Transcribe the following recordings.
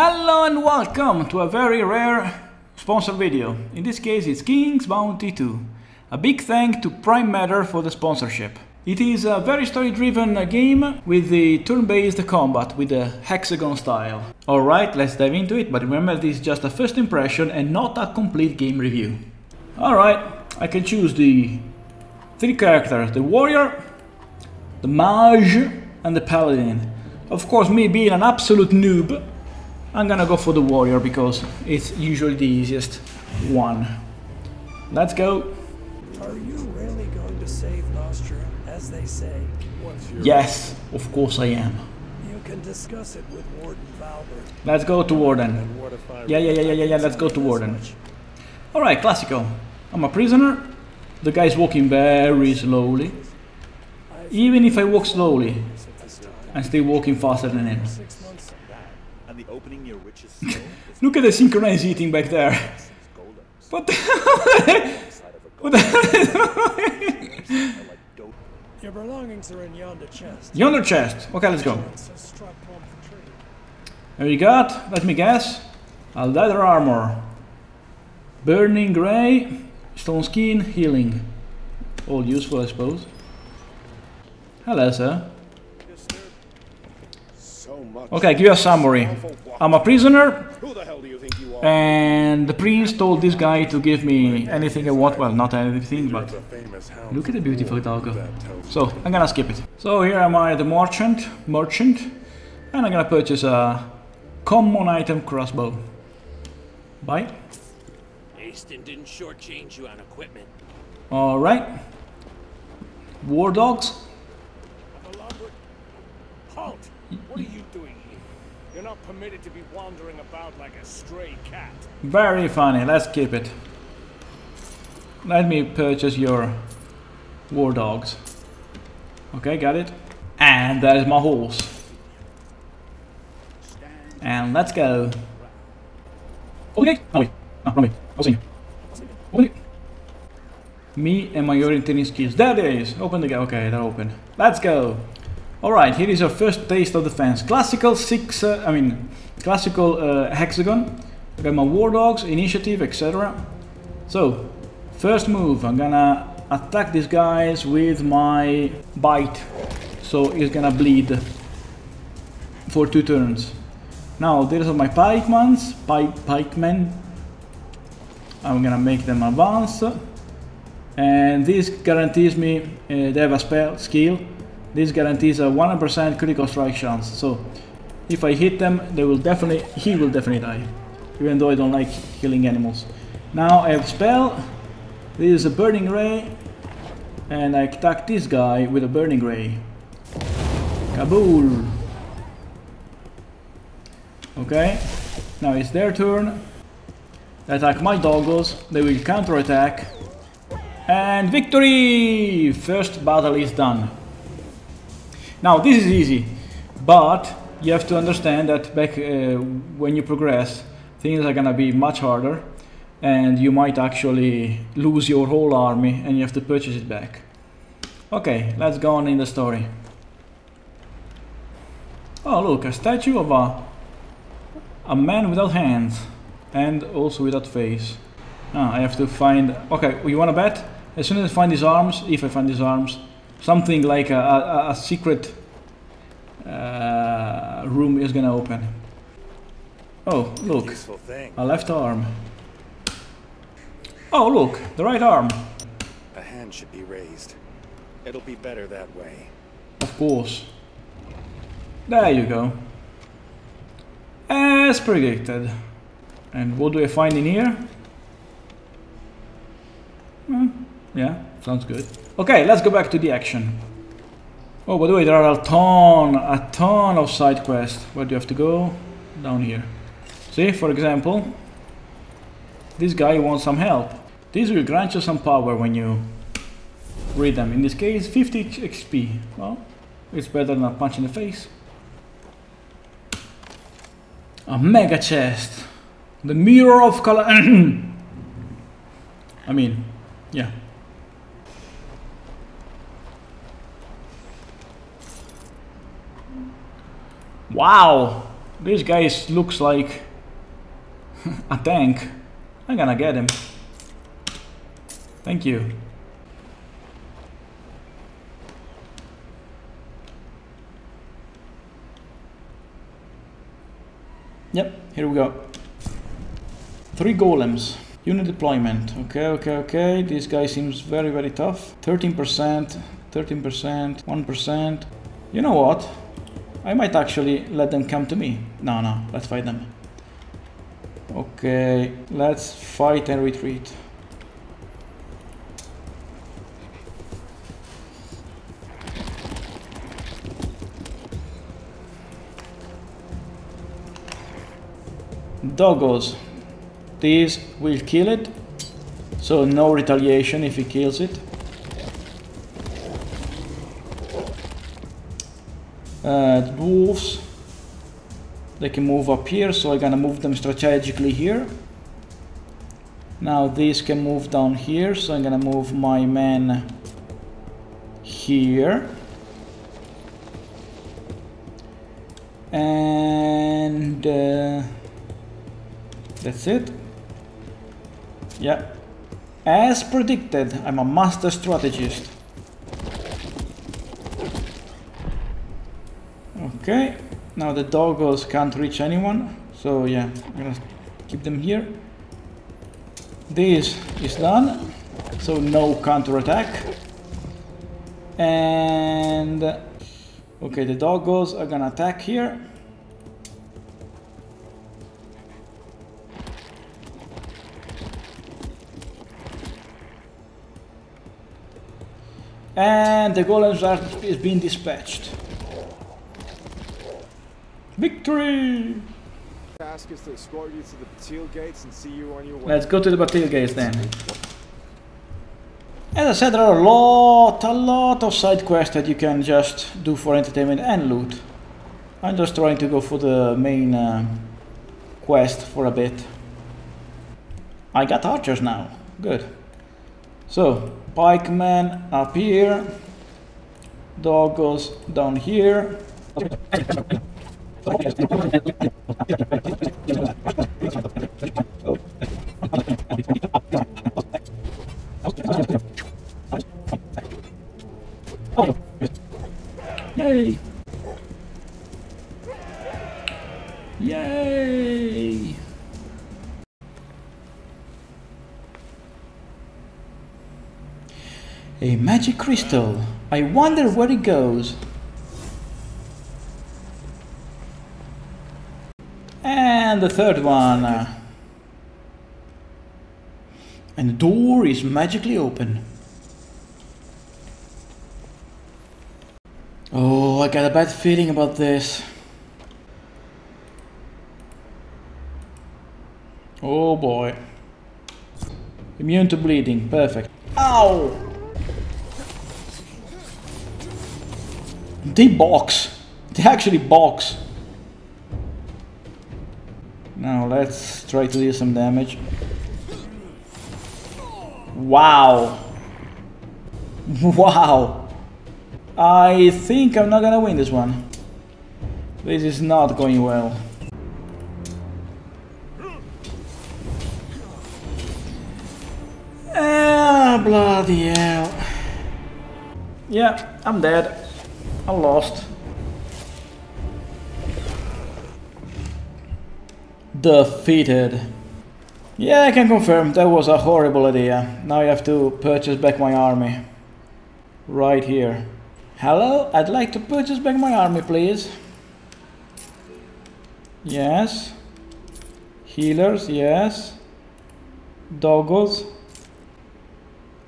Hello and welcome to a very rare sponsor video. In this case it's King's Bounty 2. A big thank to Prime Matter for the sponsorship. It is a very story driven game with the turn-based combat with the hexagon style. Alright, let's dive into it, but remember this is just a first impression and not a complete game review. Alright, I can choose the three characters, the warrior, the mage and the paladin. Of course, me being an absolute noob, I'm gonna go for the warrior because it's usually the easiest one. Let's go. Are you really going to save Nostria, as they say? Yes, of course I am. You can discuss it with Warden Valber. Let's go to Warden. What if I Yeah, yeah, yeah, yeah, yeah, yeah, let's go to Warden. Alright, classical. I'm a prisoner. The guy's walking very slowly. Even if I walk slowly, I'm still walking faster than him. Six months And the opening near which is Look at the synchronized eating back there. What the hell? Side of a What the hell? are like goat Your belongings are in yonder chest. Yonder chest. Okay, let's go. It's a strap on for trade. And we got, let me guess, a leather armor. Burning ray, stone skin, healing. All useful, I suppose. Hello, sir. Okay, give you a summary. I'm a prisoner, Who the hell do you think you are? and the prince told this guy to give me anything I want. Well, not anything, but look at the beautiful doggo. So, I'm gonna skip it. So, here am I, the merchant, merchant, and I'm gonna purchase a common item crossbow. Bye. Aston didn't shortchange you on equipment. Alright. War dogs. Elaborate. Halt! What are you doing here? You're not permitted to be wandering about like a stray cat. Very funny. Let's keep it. Let me purchase your war dogs. Okay, got it. And there's my horse. And let's go. Okay. Oh wait. Ah, wrong way. I was in. Okay. Me and my orienteering skills. There it is. Open the gate. Okay, they're open. Let's go. Alright, here is our first taste of the defense. Classical six, uh, I mean, classical uh, hexagon. I got my war dogs, initiative, etc. So, first move, I'm gonna attack these guys with my bite. So he's gonna bleed for two turns. Now, there's my pikemans, pike, pikemen. I'm gonna make them advance. And this guarantees me, uh, they have a spell skill. This guarantees a 100% critical strike chance. So, if I hit them, they will definitely, he will definitely die. Even though I don't like killing animals. Now I have spell. This is a burning ray. And I attack this guy with a burning ray. Kabul. Okay. Now it's their turn. Attack my doggos. They will counterattack. And victory! First battle is done. Now this is easy, but you have to understand that back uh, when you progress, things are gonna be much harder, and you might actually lose your whole army, and you have to purchase it back. Okay, let's go on in the story. Oh look, a statue of a a man without hands and also without face. Ah, I have to find. Okay, you wanna bet? As soon as I find these arms, if I find these arms, something like a, a, a secret uh, room is gonna open. Oh, look, a left arm. Oh, look, the right arm. A hand should be raised. It'll be better that way. Of course. There you go. As predicted. And what do I find in here? Hmm, yeah, sounds good. Okay, let's go back to the action. Oh, by the way, there are a ton, a ton of side quests. Where do you have to go? Down here. See, for example, this guy wants some help. This will grant you some power when you read them. In this case, 50 XP. Well, it's better than a punch in the face. A mega chest. The mirror of color. I mean, yeah. Wow! This guy looks like a tank. I'm gonna get him. Thank you. Yep, here we go. Three golems. Unit deployment. Okay, okay, okay. This guy seems very, very tough. 13%, 13%, 1%. You know what? I might actually let them come to me. No, no, let's fight them. Okay, let's fight and retreat. Doggos. These will kill it. So no retaliation if he kills it. Uh, dwarves. They can move up here, so I'm gonna move them strategically here. Now these can move down here, so I'm gonna move my men here. And uh, that's it. Yeah. As predicted, I'm a master strategist. Okay, now the doggos can't reach anyone, so yeah, I'm gonna keep them here. This is done, so no counterattack. And okay, the doggos are gonna attack here. And the golems are is being dispatched. Victory! Task is to escort you to the Batil gates and see you on your way. Let's go to the Batil gates then. As I said, there are a lot, a lot of side quests that you can just do for entertainment and loot. I'm just trying to go for the main uh, quest for a bit. I got archers now. Good. So, pikemen up here. Dog goes down here. Yay! Yay! A magic crystal. I wonder where it goes. And the third one. uh, And the door is magically open. Oh, I got a bad feeling about this. Oh boy. Immune to bleeding, perfect. Ow! They box. They actually box. Now let's try to do some damage. Wow. Wow. I think I'm not gonna win this one. This is not going well. Ah, bloody hell. Yeah, I'm dead. I lost. Defeated. Yeah, I can confirm that was a horrible idea. Now I have to purchase back my army. Right here. Hello, I'd like to purchase back my army, please. Yes. Healers, yes. Doggos.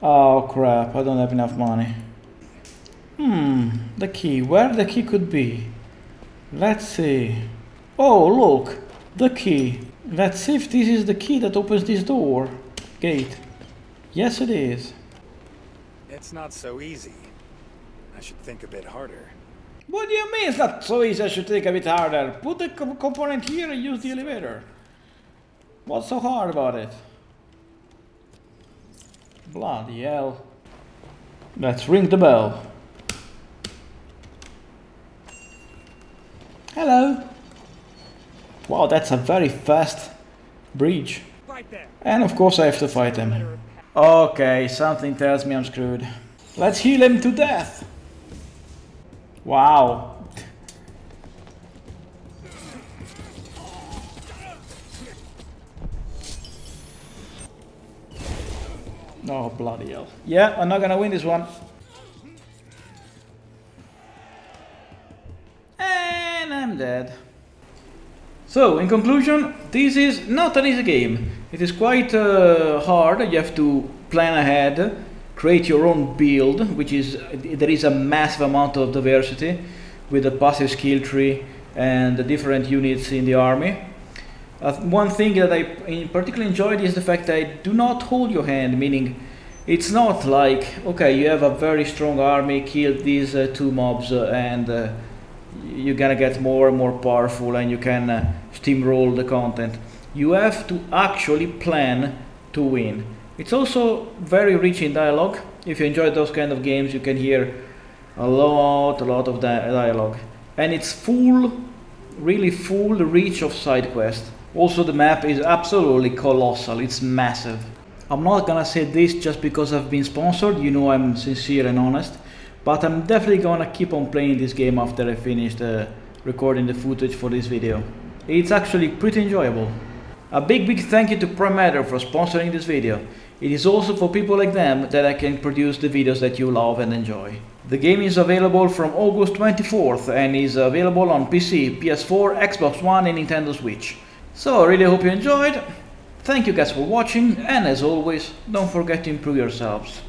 Oh crap, I don't have enough money. Hmm, the key. Where the key could be? Let's see. Oh, look, the key. Let's see if this is the key that opens this door. Gate. Yes, it is. It's not so easy. I should think a bit harder. What do you mean it's not so easy? I should think a bit harder. Put the co- component here and use the elevator. What's so hard about it? Bloody hell. Let's ring the bell. Hello. Wow, that's a very fast bridge. Right there. And of course I have to fight him. Okay, something tells me I'm screwed. Let's heal him to death. Wow. Oh, bloody hell. Yeah, I'm not gonna win this one. And I'm dead. So, in conclusion, this is not an easy game. It is quite uh, hard. You have to plan ahead, create your own build, which is there is a massive amount of diversity with the passive skill tree and the different units in the army. Uh, one thing that I in particularly enjoyed is the fact that I do not hold your hand, meaning it's not like okay, you have a very strong army, kill these uh, two mobs, uh, and uh, you're gonna get more and more powerful, and you can uh, steamroll the content. You have to actually plan to win. It's also very rich in dialogue. If you enjoy those kind of games, you can hear a lot, a lot of di- dialogue, and it's full, really full the reach of side quest. Also, the map is absolutely colossal. It's massive. I'm not gonna say this just because I've been sponsored. You know I'm sincere and honest, but I'm definitely gonna keep on playing this game after I finish uh, recording the footage for this video. It's actually pretty enjoyable. A big big thank you to Prime for sponsoring this video. It is also for people like them that I can produce the videos that you love and enjoy. The game is available from August 24th and is available on PC, PS4, Xbox One and Nintendo Switch. So I really hope you enjoyed. Thank you guys for watching and as always, don't forget to improve yourselves.